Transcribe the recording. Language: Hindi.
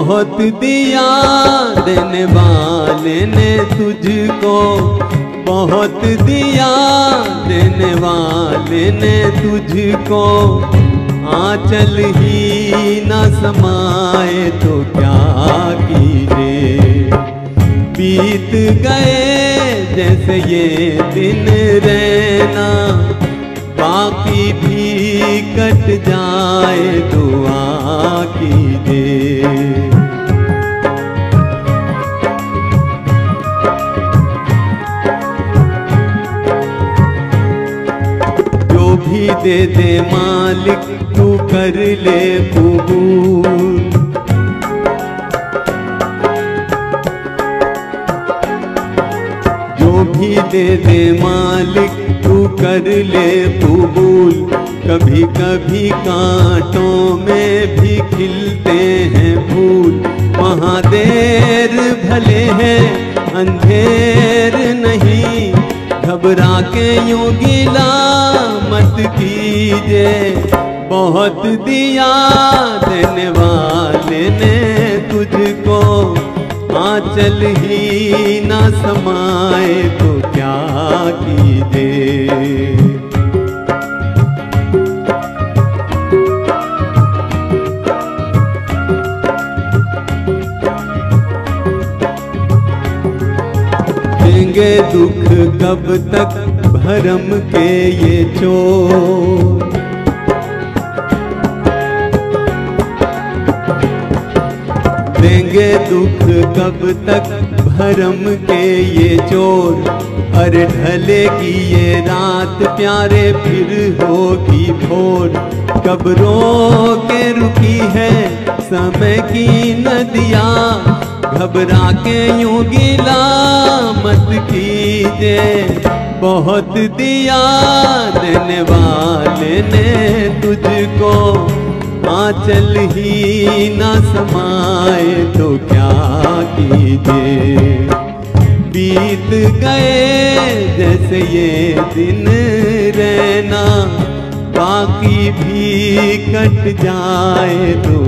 बहुत दिया देने वाले ने तुझको। बहुत दिया देने वाले ने तुझको। आंचल ही न समाए तो क्या कीजिए बीत गए जैसे ये दिन रहना। बाकी भी कट जाए दुआ कीजिए जो भी दे दे मालिक, तू कर ले जो भी दे दे मालिक, तू कर ले कबूल। कभी कभी कांटों में भी खिलते हैं फूल। महादेर भले हैं, अंधेर नहीं, घबरा के यूँ गिला मत कीजिए बहुत दिया देने वाले ने तुझको। आंचल ही न समाए तो क्या कीजिए देंगे दुख कब तक भरम के ये चोर। देंगे दुख कब तक भरम के ये चोर। अरे ढलेगी ये रात, प्यारे फिर होगी भोर। कब रो के रुकी है समय की नदिया। घबरा के यूँ गिला मत कीजिए। बहुत दिया वाले ने तुझको। आंचल ही न समाए तो क्या कीजिए। बीत गए जैसे ये दिन रहना, बाकी भी कट जाए कीजिए